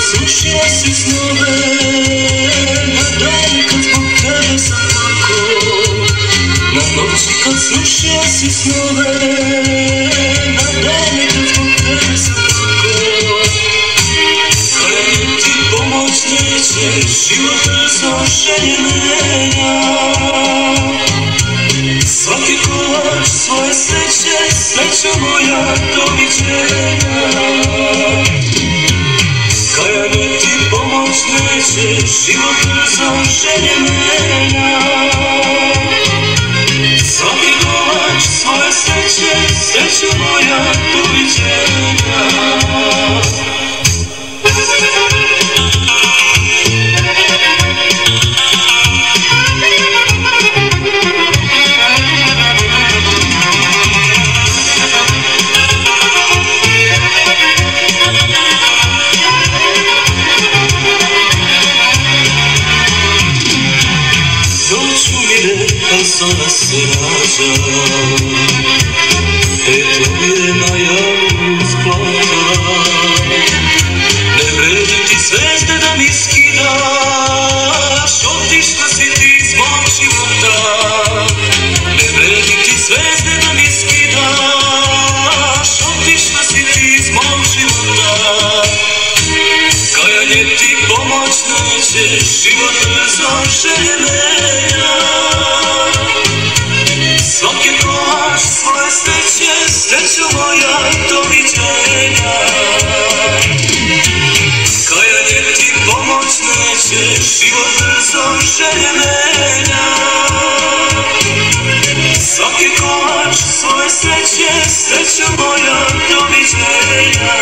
Сушилась снова Набрали-ка спокойно собаку На ночь, как сушилась снова Набрали-ка Život brzo šelje menja Svaki kolač svoje sreće Sreća moja doviđenja. Kajanje ti pomoć neće Život brzo želje menja Svaki kolač svoje Zora se rađa Eto je najavu splata. Ne vredi ti zvezde da mi skidaš. Otišla si ti iz života. Ne vredi ti zvezde da mi skidaš. Otišla si ti iz mog života. Kajanje ti pomoć neće, život brzo želje menja srećo moja doviđenja Kajanje ti pomoć neće, život brzo želje menja Svaki kolač svoje sreće, srećo moja doviđenja